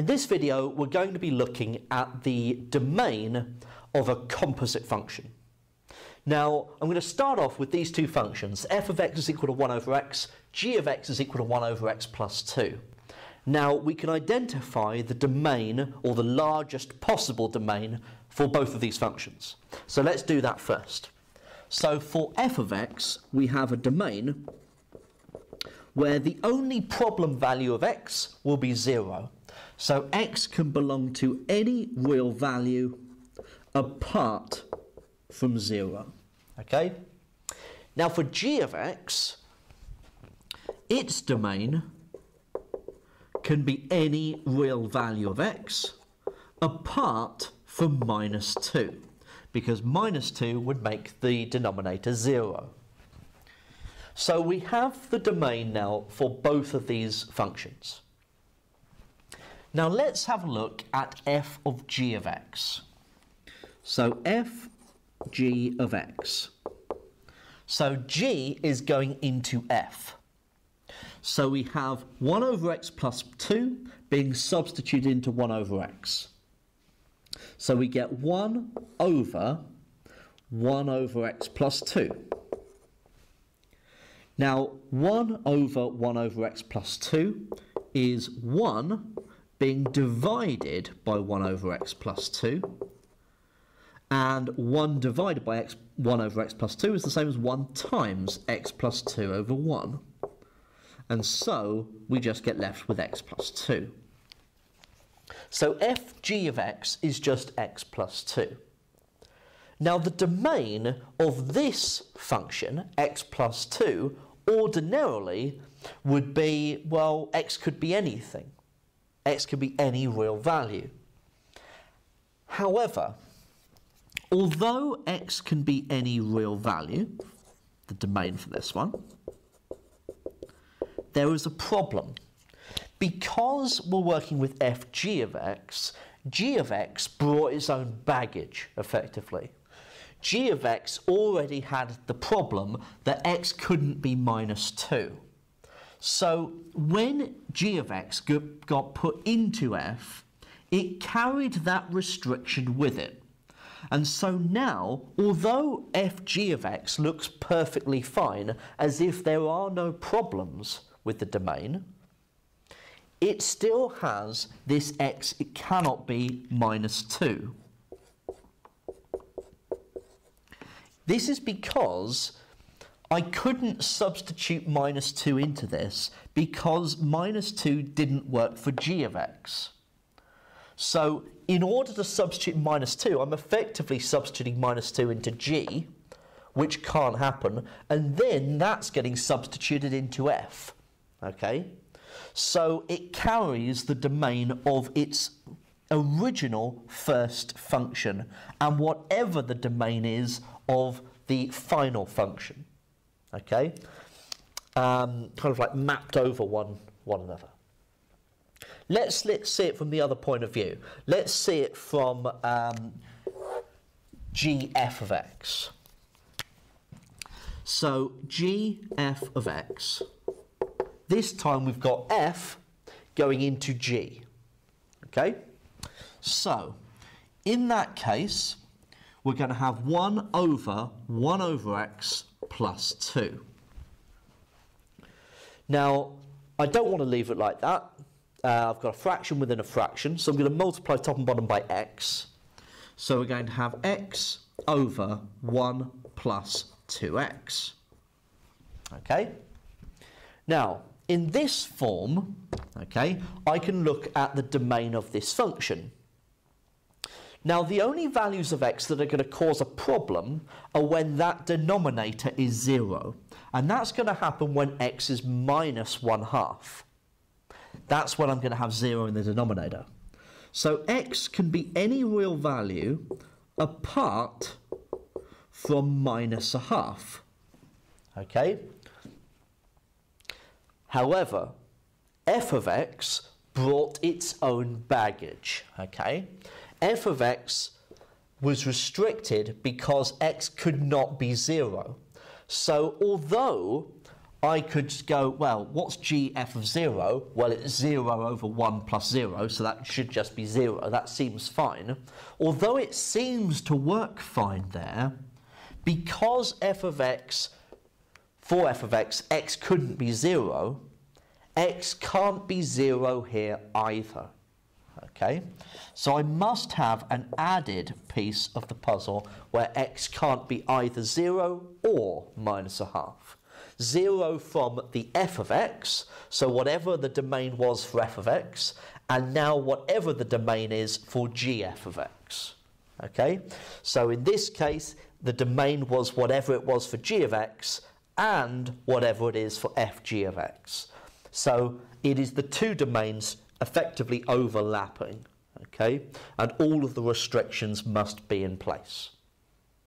In this video, we're going to be looking at the domain of a composite function. Now, I'm going to start off with these two functions. f of x is equal to 1 over x, g of x is equal to 1 over x plus 2. Now, we can identify the domain, or the largest possible domain, for both of these functions. So let's do that first. So for f of x, we have a domain where the only problem value of x will be 0. So x can belong to any real value apart from 0. Okay? Now for g of x, its domain can be any real value of x apart from minus 2 because minus 2 would make the denominator 0. So we have the domain now for both of these functions. Now let's have a look at f of g of x. So f g of x. So g is going into f. So we have 1 over x plus 2 being substituted into 1 over x. So we get 1 over 1 over x plus 2. Now, 1 over 1 over x plus 2 is 1 being divided by 1 over x plus 2. And 1 divided by x, 1 over x plus 2 is the same as 1 times x plus 2 over 1. And so we just get left with x plus 2. So fg of x is just x plus 2. Now the domain of this function, x plus 2, ordinarily would be, well, x could be anything. X could be any real value. However, although x can be any real value, the domain for this one, there is a problem. Because we're working with fg of x, g of x brought its own baggage, effectively g of x already had the problem that x couldn't be minus 2. So when g of x got put into f, it carried that restriction with it. And so now, although fg of x looks perfectly fine, as if there are no problems with the domain, it still has this x, it cannot be minus 2. This is because I couldn't substitute minus 2 into this because minus 2 didn't work for g of x. So in order to substitute minus 2, I'm effectively substituting minus 2 into g, which can't happen, and then that's getting substituted into f. Okay? So it carries the domain of its original first function and whatever the domain is of the final function. Okay? Um, kind of like mapped over one, one another. Let's, let's see it from the other point of view. Let's see it from um, gf of x. So gf of x, this time we've got f going into g. Okay? So, in that case, we're going to have 1 over 1 over x plus 2. Now, I don't want to leave it like that. Uh, I've got a fraction within a fraction, so I'm going to multiply top and bottom by x. So we're going to have x over 1 plus 2x. Okay? Now, in this form, okay, I can look at the domain of this function. Now, the only values of x that are going to cause a problem are when that denominator is 0. And that's going to happen when x is minus 1 half. That's when I'm going to have 0 in the denominator. So x can be any real value apart from minus a half. Okay? However, f of x brought its own baggage. Okay? F of x was restricted because x could not be 0. So although I could go, well, what's g f of 0? Well, it's 0 over 1 plus 0, so that should just be 0. That seems fine. Although it seems to work fine there, because f of x, for f of x, x couldn't be 0, x can't be 0 here either. Okay, so I must have an added piece of the puzzle where x can't be either 0 or minus a half. 0 from the f of x, so whatever the domain was for f of x, and now whatever the domain is for gf of x. Okay, so in this case, the domain was whatever it was for g of x and whatever it is for fg of x. So it is the two domains effectively overlapping, okay, and all of the restrictions must be in place.